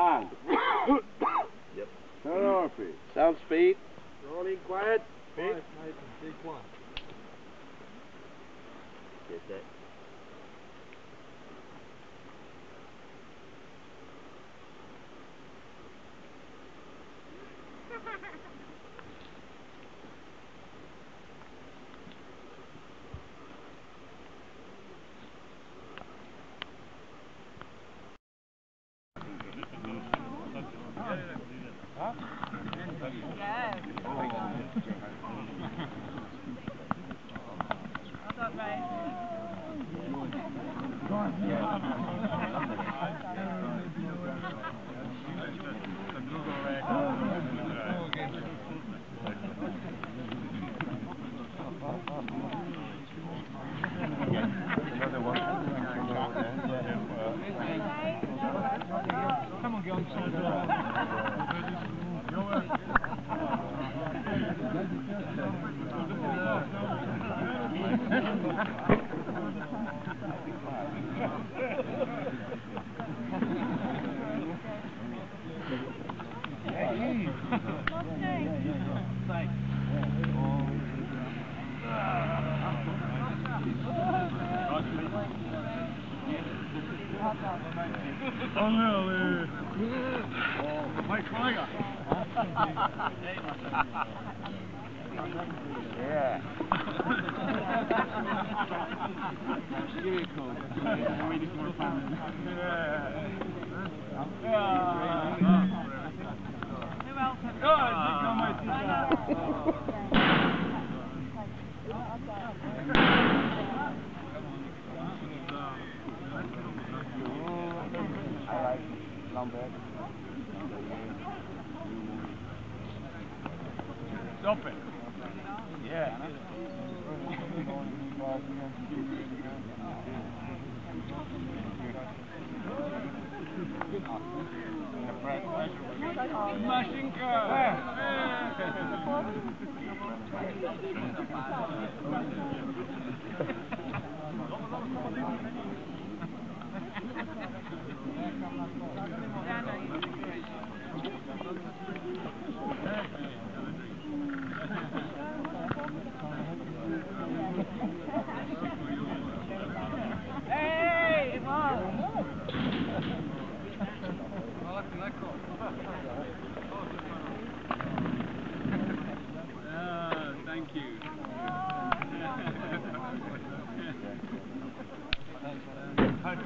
On. Yep. Turn on, please. Sound speed. Rolling quiet. Five, nice and big one. Get that. On, go Mike Schweiger. Yeah. Waiting for fun. I Stop it. Yeah. Ah, thank you.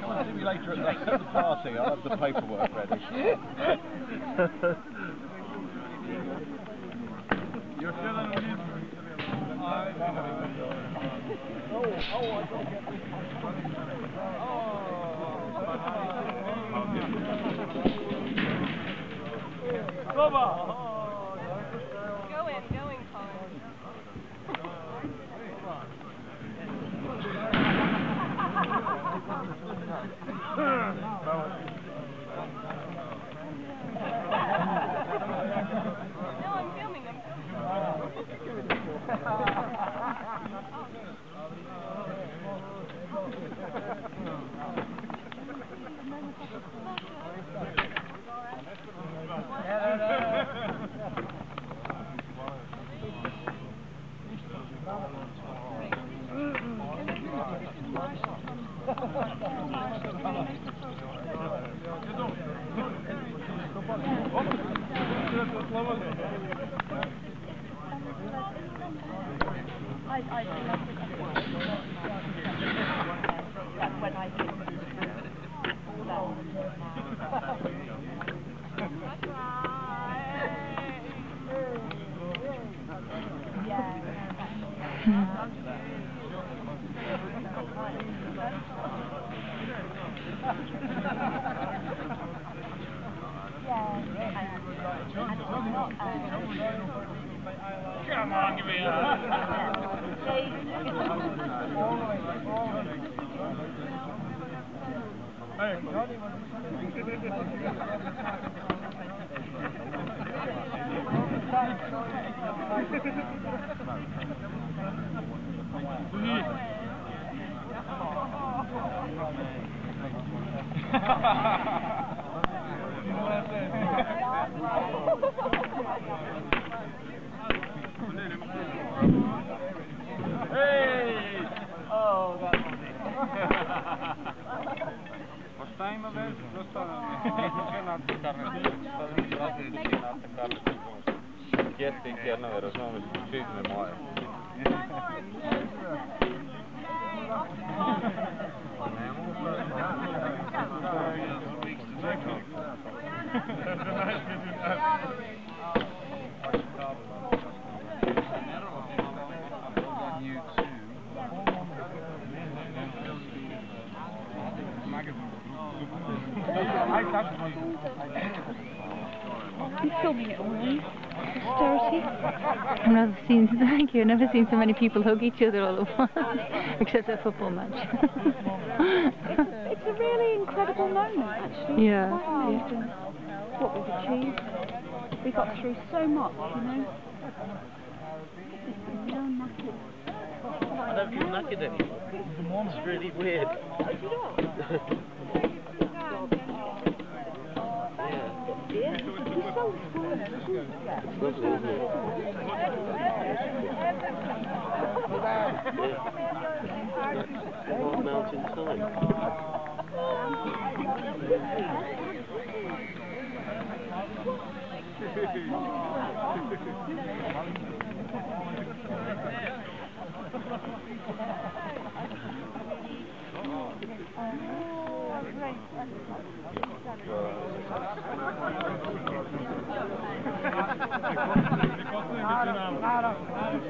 Come and see me later at the, the party. I'll have the paperwork ready. You're still in Going, filming. I'm I think that's I think all that. Come on, give me a... Hey! Σκέφτηκε αναβερασμένος που ψήχνε μου άρεσε. I'm filming it all, I've never seen, thank you, I've never seen so many people hug each other all at once, except at a football match. It's a really incredible moment, actually. Yeah, Quite amazed what we've achieved. We got through so much, you know. I'm now knackered. I don't feel knackered anymore. Eh? It's really weird. yeah. You're so full. Mountain time. Naravno, naravno, naravno.